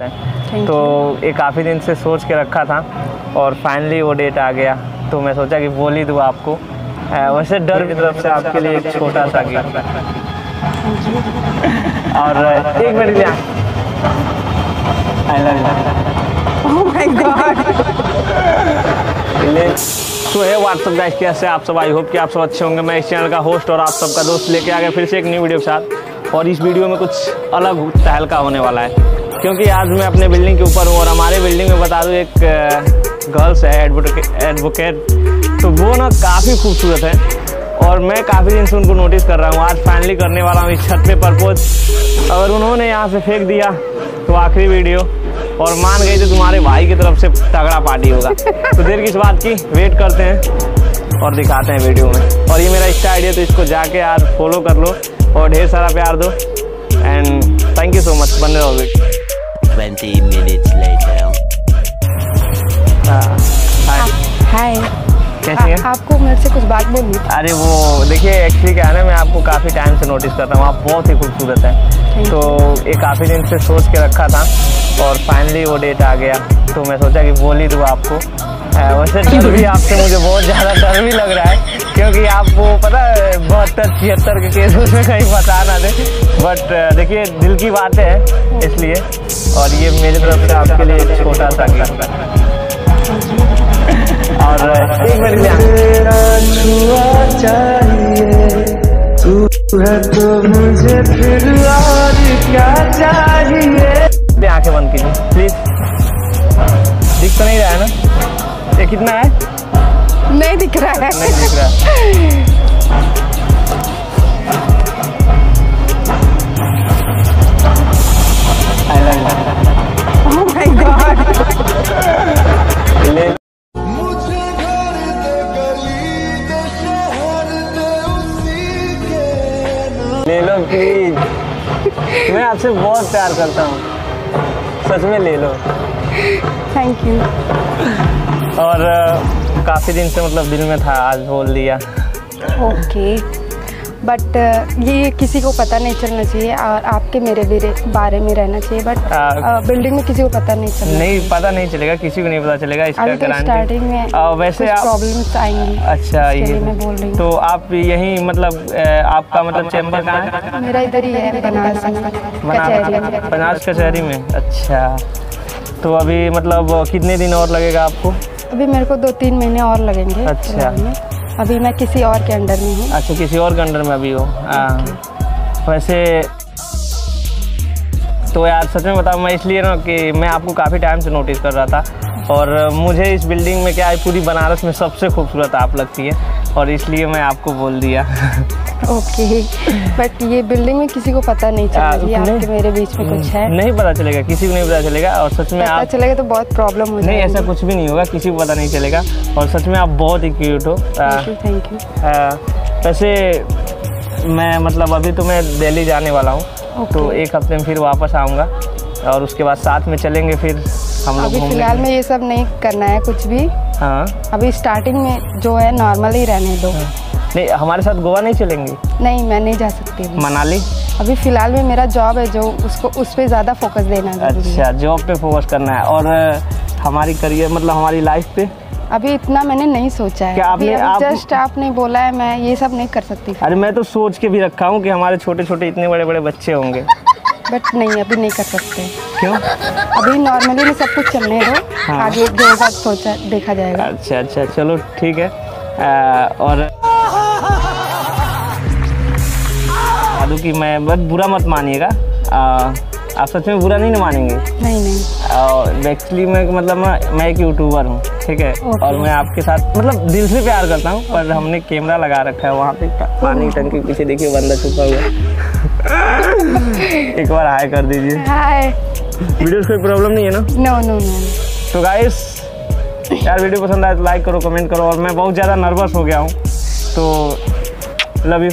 तो ये काफ़ी दिन से सोच के रखा था और फाइनली वो डेट आ गया। तो मैं सोचा कि बोल ही दूँ आपको। वैसे डर की तरफ़ से आपके लिए एक छोटा सा गिफ्ट और एक minute I love Oh my god. यू सो है व्हाट्सअप गाइस कैसे आप सब? आई होप कि आप सब अच्छे होंगे। मैं इस चैनल का होस्ट और आप सबका दोस्त लेके आ गया फिर से एक न्यू वीडियो के साथ। और इस वीडियो में कुछ अलग तहलका होने वाला है। क्योंकि आज मैं अपने बिल्डिंग के ऊपर हूँ और हमारे बिल्डिंग में बता दूँ, एक गर्ल्स है एडवोकेट तो वो ना काफ़ी खूबसूरत है और मैं काफ़ी दिन से उनको नोटिस कर रहा हूँ। आज फाइनली करने वाला हूँ इस छत पे प्रपोज अगर उन्होंने यहाँ से फेंक दिया तो आखिरी वीडियो और मान गई तो तुम्हारे भाई की तरफ़ से तगड़ा पार्टी होगा। तो देर किस बात की? वेट करते हैं और दिखाते हैं वीडियो में। और ये मेरा इंस्टा आइडिया तो इसको जाके यार फॉलो कर लो और ढेर सारा प्यार दो। And thank you so much बने रहो। Video 20 minutes later. Hi hi कैसी है आ- आपको मेरे से कुछ बात बोलनी थी? अरे वो देखिए एक्चुअली क्या है ना मैं आपको काफ़ी टाइम से नोटिस कर रहा हूँ आप बहुत ही खूबसूरत हैं। तो ये काफ़ी दिन से सोच के रखा था और फाइनली वो डेट आ गया। तो मैं सोचा कि बोल ही दूँ आपको। वैसे डर भी आपसे मुझे बहुत ज़्यादा डर भी लग रहा है। क्योंकि आप वो पता है बहत्तर छिहत्तर के केस उसमें कहीं बता ना दे। बट देखिए दिल की बात है इसलिए। और ये मेरी तरफ़ से आपके लिए एक छोटा सा गिफ्ट और एक चाहिए तू तो मुझे फिर और क्या चाहिए? आँखें बंद कीजिए प्लीज़ दिख तो नहीं रहा है ना? ये कितना है? दिख नहीं दिख रहा है. ले मुझे घर दे गली दे शहर दे उसी के नाम ले प्लीज़ मैं आपसे बहुत प्यार करता हूँ। सच में ले लो। थैंक यू और काफ़ी दिन से मतलब दिल में था आज बोल दिया। ओके। बट ये किसी को पता नहीं चलना चाहिए और आपके मेरे भी बारे में रहना चाहिए बट बिल्डिंग में किसी को पता नहीं चलना नहीं पता नहीं चलेगा किसी को नहीं पता चलेगा इसका अभी तो स्टार्टिंग में अ, वैसे आप प्रॉब्लम्स आएँगी अच्छा ये मैं बोल रही हूँ। तो आप यही मतलब आपका मतलब चैम्बर कहाँ है? मेरा इधर ही है बनारस। बनारस कचहरी में। अच्छा। तो अभी मतलब कितने दिन और लगेगा आपको? अभी मेरे को दो तीन महीने और लगेंगे अच्छा। अभी मैं किसी और के अंडर में हूँ। अच्छा किसी और के अंडर में अभी हो। हाँ। वैसे तो यार सच में बताऊँ मैं इसलिए ना कि मैं आपको काफ़ी टाइम से नोटिस कर रहा था। और मुझे इस बिल्डिंग में क्या है पूरी बनारस में सबसे खूबसूरत आप लगती है। और इसलिए मैं आपको बोल दिया। ओके बट ये बिल्डिंग में किसी को पता नहीं चलना आ, आपके मेरे बीच में कुछ है। नहीं पता चलेगा किसी को नहीं पता चलेगा और सच में पता आप चलेगा तो बहुत प्रॉब्लम हो नहीं ऐसा कुछ भी नहीं होगा किसी को पता नहीं चलेगा। और सच में आप बहुत ही क्यूट हो। थैंक यू वैसे मैं मतलब अभी तो मैं दिल्ली जाने वाला हूँ। तो एक हफ़्ते में फिर वापस आऊँगा और उसके बाद साथ में चलेंगे फिर। हम लोग अभी फ़िलहाल में ये सब नहीं करना है कुछ भी। हाँ। अभी स्टार्टिंग में जो है नॉर्मल ही रहने दो। नहीं हमारे साथ गोवा नहीं चलेंगे? नहीं मैं नहीं जा सकती मनाली? अभी फ़िलहाल में मेरा जॉब है जो उसको उस पर ज़्यादा फोकस देना है। अच्छा जॉब पे फोकस करना है। और हमारी करियर मतलब हमारी लाइफ पे? अभी इतना मैंने नहीं सोचा है। क्या आपने- आप- जस्ट आपने बोला है मैं ये सब नहीं कर सकती। अरे मैं तो सोच के भी रखा हूँ कि हमारे छोटे छोटे इतने बड़े बड़े बच्चे होंगे। बट नहीं अभी नहीं कर सकते। क्यों? अभी नॉर्मली में सब कुछ चलने दो। हाँ। आगे जो होगा सोचा देखा जाएगा। अच्छा अच्छा चलो ठीक है। अ, और दादू की मैं बस बुरा मत मानिएगा। आप सच में बुरा नहीं ना मानेंगे? नहीं नहीं। और एक्चुअली मैं मतलब मैं मैं एक यूट्यूबर हूँ ठीक है. और मैं आपके साथ मतलब दिल से प्यार करता हूँ पर हमने कैमरा लगा रखा है वहाँ पे पानी की टंकी पीछे देखिए बंदा छुपा हुआ एक बार हाय कर दीजिए। हाय। वीडियो कोई प्रॉब्लम नहीं है ना? नो नो नो तो गाइस यार वीडियो पसंद आए तो लाइक करो कमेंट करो और मैं बहुत ज़्यादा नर्वस हो गया हूँ। तो लव यू